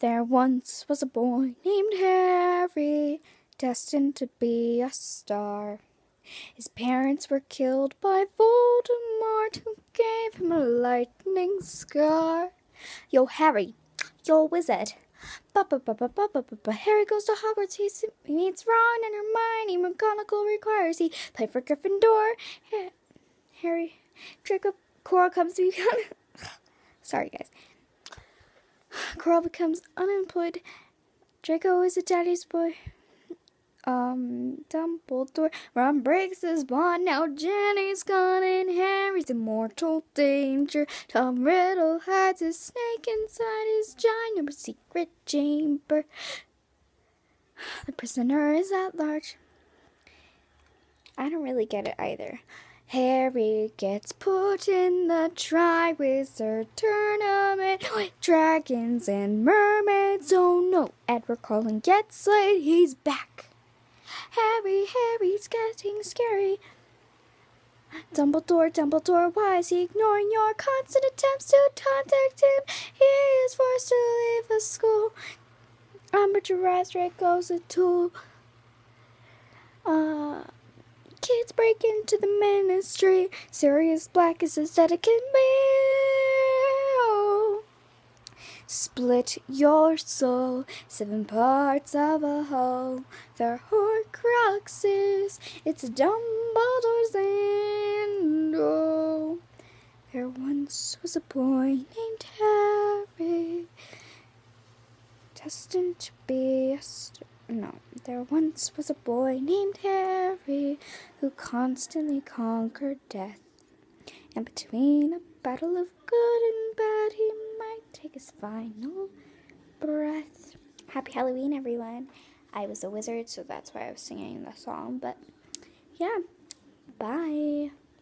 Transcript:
There once was a boy named Harry, destined to be a star. His parents were killed by Voldemort, who gave him a lightning scar. Yo, Harry, yo, wizard. Ba-ba-ba-ba-ba-ba-ba. Harry goes to Hogwarts. He meets Ron and Hermione. McGonagall requires he play for Gryffindor. Ha- Harry, Draco, Quirrell comes to become. Sorry, guys. Quirrell becomes unemployed. Draco is a daddy's boy. Um, Dumbledore. Ron breaks his bond. Now Ginny's gone and Harry's in mortal danger. Tom Riddle hides a snake inside his giant secret chamber. The prisoner is at large. I don't really get it either. Harry gets put in the Triwizard Tournament with dragons and mermaids. Oh no, Edward Cullen gets late. He's back. Harry, Harry's getting scary. Dumbledore, Dumbledore, why is he ignoring your constant attempts to contact him? He is forced to leave the school. Umbridge Rastrick goes a tool. Break into the ministry. Sirius Black is as dead as can be. Split your soul, seven parts of a whole. They're Horcruxes, it's a Dumbledore's end. Oh, there once was a boy named Harry, destined to be a star. No, there once was a boy named Harry who constantly conquered death. And between a battle of good and bad, he might take his final breath. Happy Halloween, everyone. I was a wizard, so that's why I was singing the song. But yeah, bye.